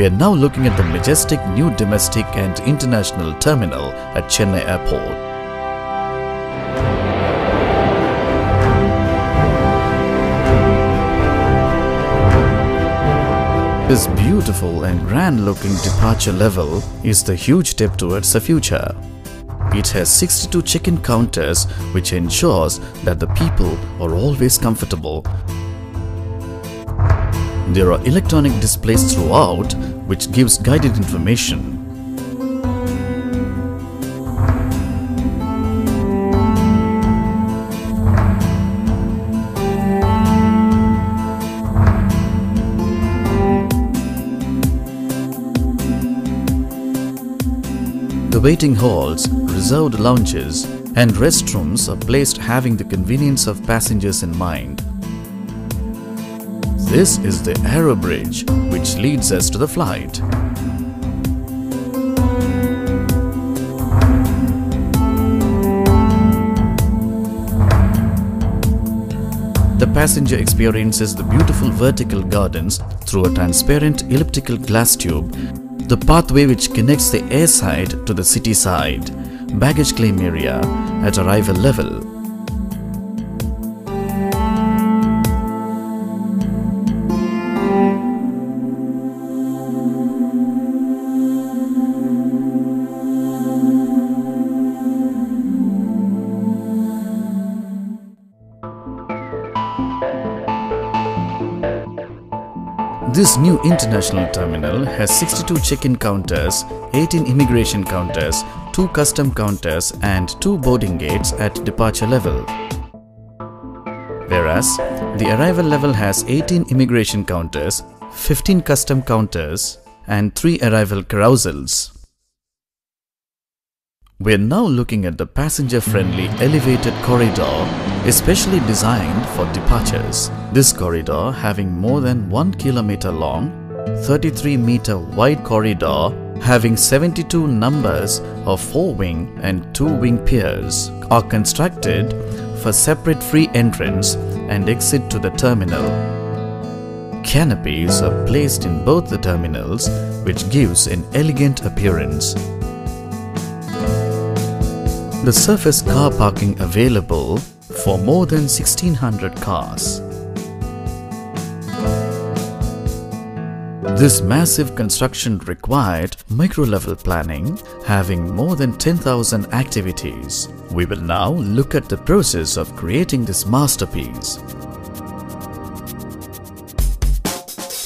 We are now looking at the majestic new domestic and international terminal at Chennai Airport. This beautiful and grand looking departure level is the huge step towards the future. It has 62 check-in counters which ensures that the people are always comfortable. There are electronic displays throughout which gives guided information. The waiting halls, reserved lounges, and restrooms are placed having the convenience of passengers in mind. This is the aero bridge which leads us to the flight. The passenger experiences the beautiful vertical gardens through a transparent elliptical glass tube the pathway which connects the air side to the city side, baggage claim area at arrival level. This new international terminal has 62 check-in counters, 18 immigration counters, 2 custom counters and 2 boarding gates at departure level. Whereas, the arrival level has 18 immigration counters, 15 custom counters and 3 arrival carousels. We're now looking at the passenger-friendly elevated corridor especially designed for departures. This corridor having more than 1 kilometer long, 33 meter wide corridor having 72 numbers of 4-wing and 2-wing piers are constructed for separate free entrance and exit to the terminal. Canopies are placed in both the terminals which gives an elegant appearance. The surface car parking available for more than 1600 cars. This massive construction required micro-level planning having more than 10,000 activities. We will now look at the process of creating this masterpiece.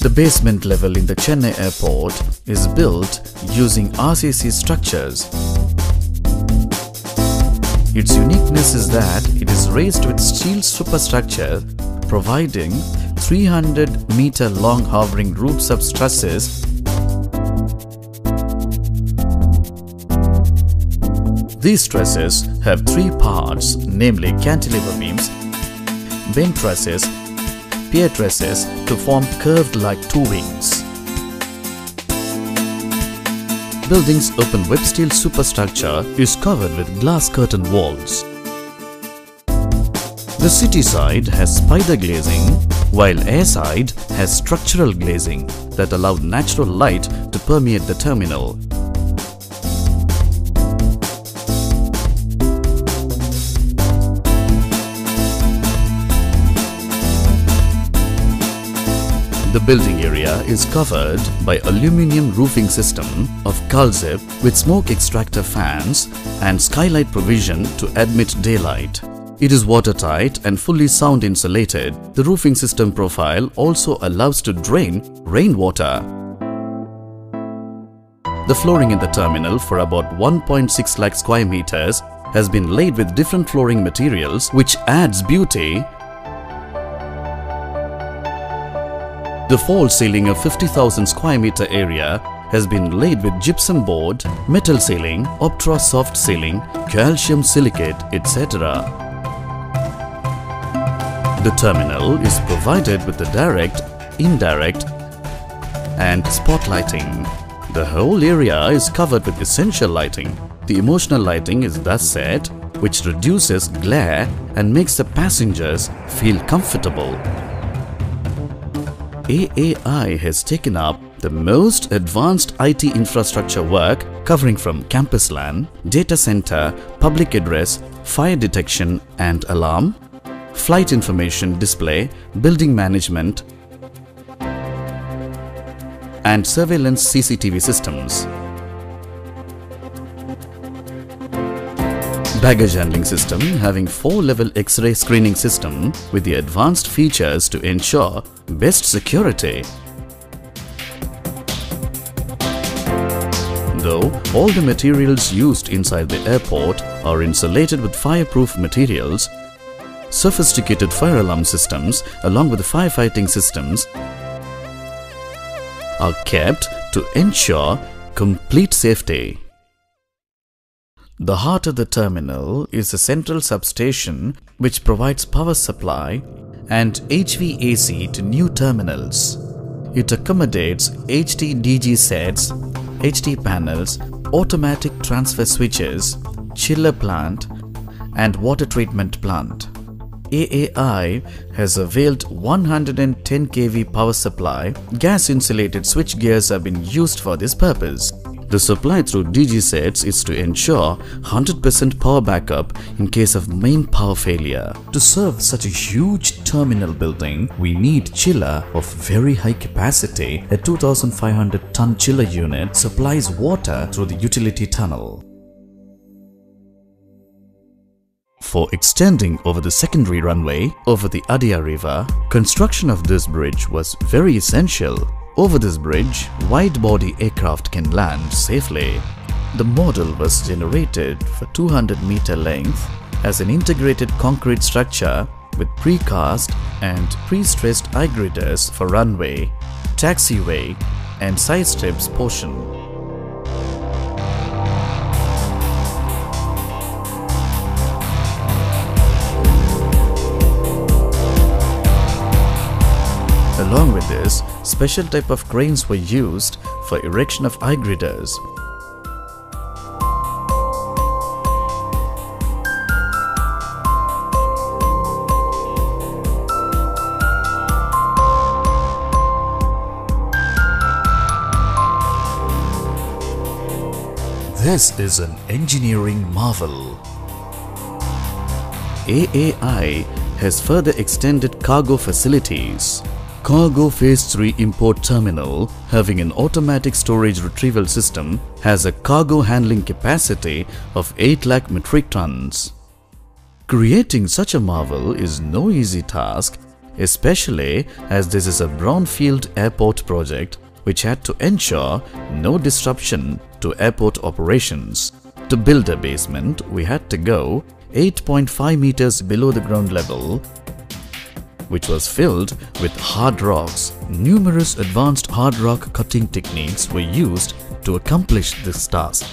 The basement level in the Chennai airport is built using RCC structures its uniqueness is that it is raised with steel superstructure providing 300 meter long hovering roof subtrusses These trusses have three parts namely cantilever beams, bent trusses, pier trusses to form curved like two wings. Building's open web steel superstructure is covered with glass curtain walls. The city side has spider glazing, while airside has structural glazing that allowed natural light to permeate the terminal building area is covered by aluminium roofing system of Kalzip with smoke extractor fans and skylight provision to admit daylight. It is watertight and fully sound insulated. The roofing system profile also allows to drain rainwater. The flooring in the terminal for about 1.6 lakh square meters has been laid with different flooring materials which adds beauty The false ceiling of 50,000 square meter area has been laid with gypsum board, metal ceiling, Optra soft ceiling, calcium silicate, etc. The terminal is provided with the direct, indirect and spotlighting. The whole area is covered with essential lighting. The emotional lighting is thus set, which reduces glare and makes the passengers feel comfortable. AAI has taken up the most advanced IT infrastructure work covering from campus LAN, data center, public address, fire detection and alarm, flight information display, building management, and surveillance CCTV systems. Baggage handling system having 4-level X-ray screening system with the advanced features to ensure best security. Though all the materials used inside the airport are insulated with fireproof materials, sophisticated fire alarm systems along with the firefighting systems are kept to ensure complete safety. The heart of the terminal is a central substation which provides power supply and HVAC to new terminals. It accommodates HT-DG sets, HT panels, automatic transfer switches, chiller plant and water treatment plant. AAI has availed 110 kV power supply. Gas insulated switch gears have been used for this purpose. The supply through DG sets is to ensure 100% power backup in case of main power failure. To serve such a huge terminal building, we need chiller of very high capacity. A 2500 ton chiller unit supplies water through the utility tunnel. For extending over the secondary runway over the Adyar River, construction of this bridge was very essential over this bridge, wide-body aircraft can land safely. The model was generated for 200 meter length as an integrated concrete structure with precast and pre-stressed I-girders for runway, taxiway and side steps portion. Along with this, special type of cranes were used for erection of I-girders. This is an engineering marvel. AAI has further extended cargo facilities. Cargo Phase 3 Import Terminal, having an automatic storage retrieval system, has a cargo handling capacity of 8 lakh metric tons. Creating such a marvel is no easy task, especially as this is a brownfield airport project which had to ensure no disruption to airport operations. To build a basement, we had to go 8.5 meters below the ground level which was filled with hard rocks. Numerous advanced hard rock cutting techniques were used to accomplish this task.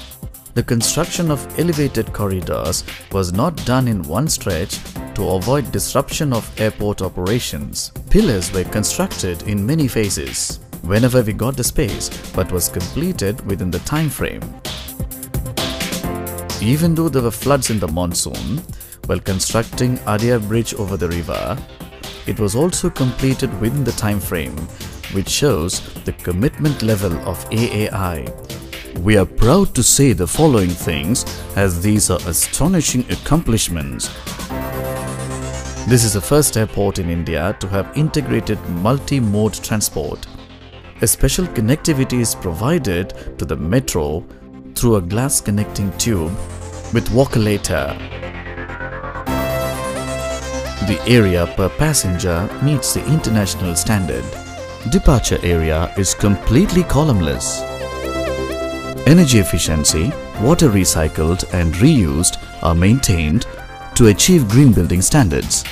The construction of elevated corridors was not done in one stretch to avoid disruption of airport operations. Pillars were constructed in many phases whenever we got the space but was completed within the time frame. Even though there were floods in the monsoon, while constructing Adyar Bridge over the river, it was also completed within the time frame, which shows the commitment level of AAI. We are proud to say the following things as these are astonishing accomplishments. This is the first airport in India to have integrated multi-mode transport. A special connectivity is provided to the metro through a glass connecting tube with Walkulator the area per passenger meets the international standard. Departure area is completely columnless. Energy efficiency, water recycled and reused are maintained to achieve green building standards.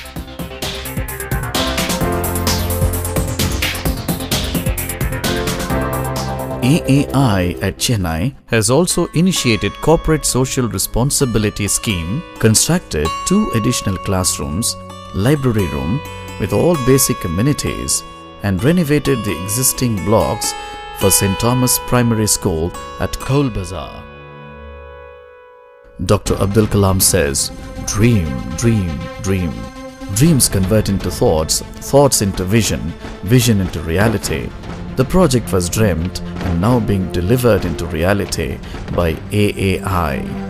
AAI at Chennai has also initiated corporate social responsibility scheme, constructed two additional classrooms library room with all basic amenities and renovated the existing blocks for St. Thomas Primary School at Kolbazar. Dr. Abdul Kalam says, Dream, dream, dream. Dreams convert into thoughts, thoughts into vision, vision into reality. The project was dreamt and now being delivered into reality by AAI.